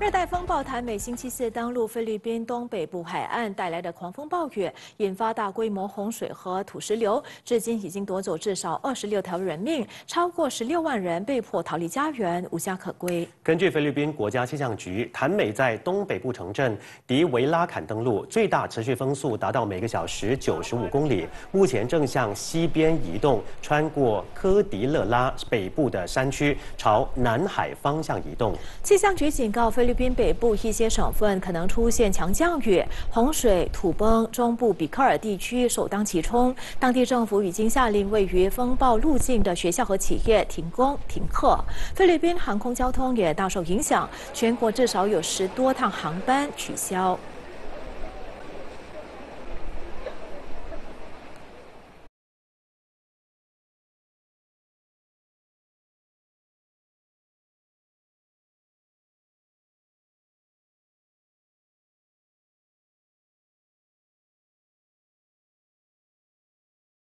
热带风暴潭美星期四登陆菲律宾东北部海岸，带来的狂风暴雨引发大规模洪水和土石流，至今已经夺走至少二十六条人命，超过十六万人被迫逃离家园，无家可归。根据菲律宾国家气象局，谭美在东北部城镇迪维拉坎登陆，最大持续风速达到每个小时九十五公里，目前正向西边移动，穿过科迪勒拉北部的山区，朝南海方向移动。气象局警告菲律。菲律宾北部一些省份可能出现强降雨、洪水、土崩，中部比克尔地区首当其冲。当地政府已经下令位于风暴路径的学校和企业停工停课。菲律宾航空交通也大受影响，全国至少有十多趟航班取消。